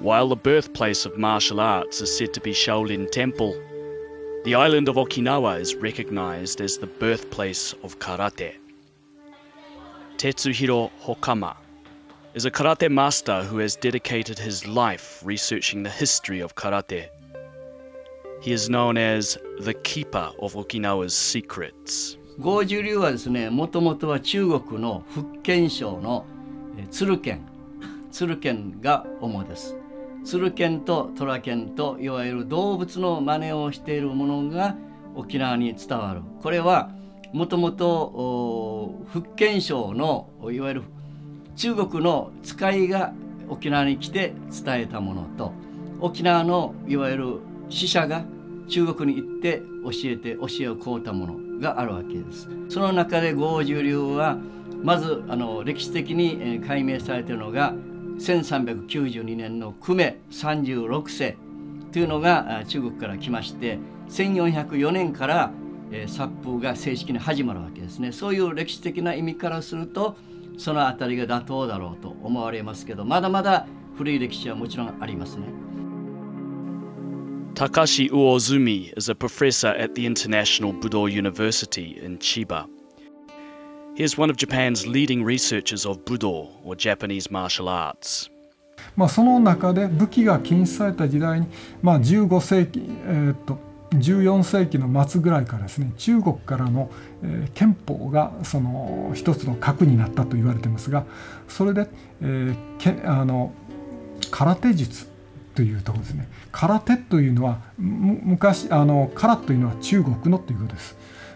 While the birthplace of martial arts is said to be Shaolin Temple, the island of Okinawa is recognized as the birthplace of karate. Tetsuhiro Hokama is a karate master who has dedicated his life researching the history of karate. He is known as the keeper of Okinawa's secrets. 豪樹流はですねもともとは中国の福建省の鶴県鶴県が主です 鶴県と虎県といわゆる動物の真似をしているものが沖縄に伝わる。これはもともと福建省のいわゆる中国の使いが沖縄に来て伝えたものと沖縄のいわゆる死者が中国に行って教えて教えを請うたものがあるわけです。その中で豪樹流はまずあの歴史的に解明されているのが1392年の久米36世というのが中国から来まして1404年から殺風が正式に始まるわけですねそういう歴史的な意味からするとその辺りが妥当だろうと思われますけどまだまだ古い歴史はもちろんありますね。Takashi Uozumi is a professor at the International Budo University in Chiba. He is one of Japan's leading researchers of Budo, or Japanese martial arts. まあその中で武器が禁止された時代に、まあ、15世紀、えー、っと14世紀の末ぐらいからですね中国からの、えー、憲法がその一つの核になったと言われてますがそれで、えー、けあの空手術というところですね空手というのは昔あの空というのは中国のということです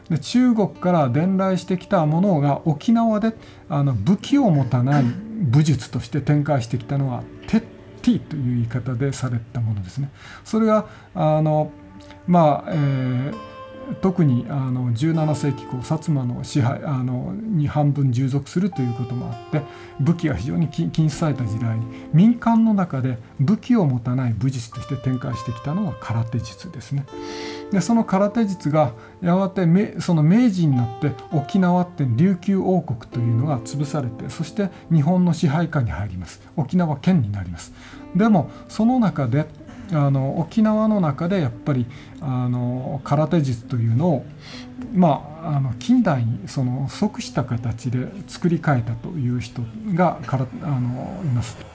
で中国から伝来してきたものが沖縄であの武器を持たない武術として展開してきたのはテッティという言い方でされたものですね。それがあのまあ、えー特にあの17世紀以降薩摩の支配あのに半分従属するということもあって武器が非常に禁止された時代に民間の中で武器を持たない武術として展開してきたのが空手術ですね。でその空手術がやがてその明治になって沖縄って琉球王国というのが潰されてそして日本の支配下に入ります沖縄県になります。でもその中であの沖縄の中でやっぱりあの空手術というのをまあ、あの近代にその即した形で作り変えたという人がからあのいます。